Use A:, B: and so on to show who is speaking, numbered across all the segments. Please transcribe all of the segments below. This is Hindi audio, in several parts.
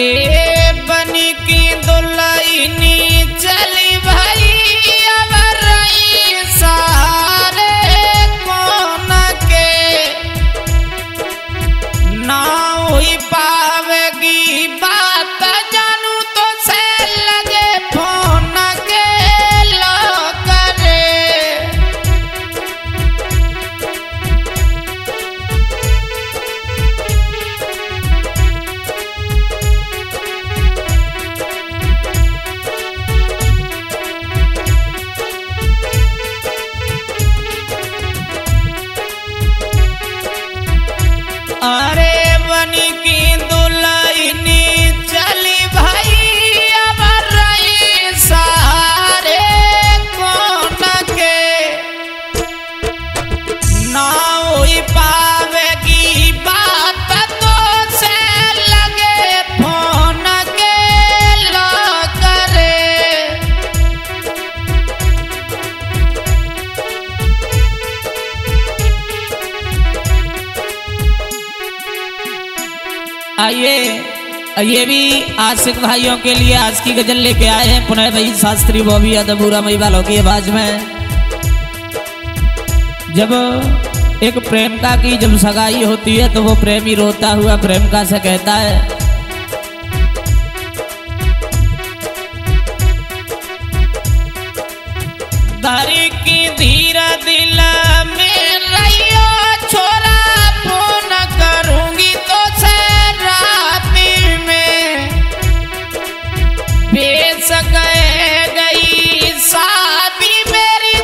A: बनी की दुल्हनी are आइए ये भी आशिक भाइयों के लिए आज की गज़ल लेके आए हैं पुनः भाई शास्त्री, वो भी अदबूरा मई वालों की आवाज़ में। जब एक प्रेमिका की जब सगाई होती है तो वो प्रेमी रोता हुआ प्रेमिका से कहता है गई शादी मेरी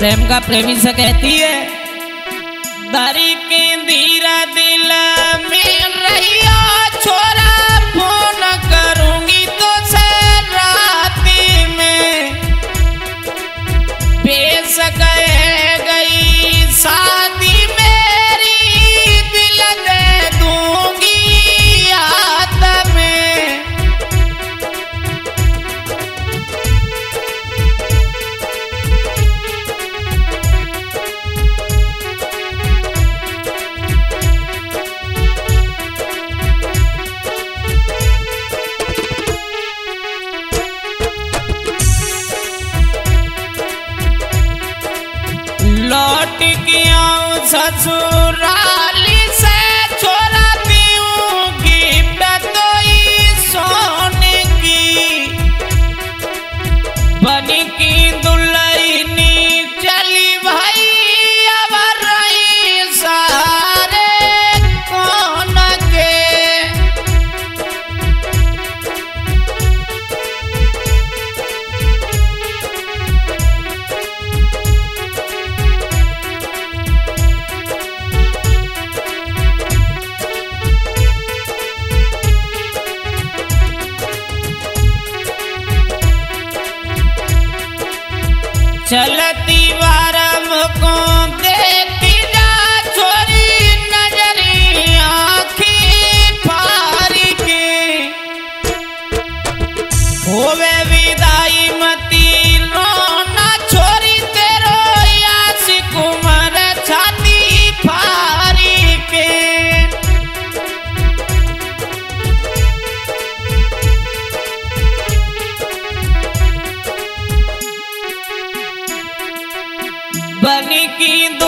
A: प्रेम का प्रेमी से कहती है, दरी के धीरा दिल में रहिया ससुरा चलती वारम को बने की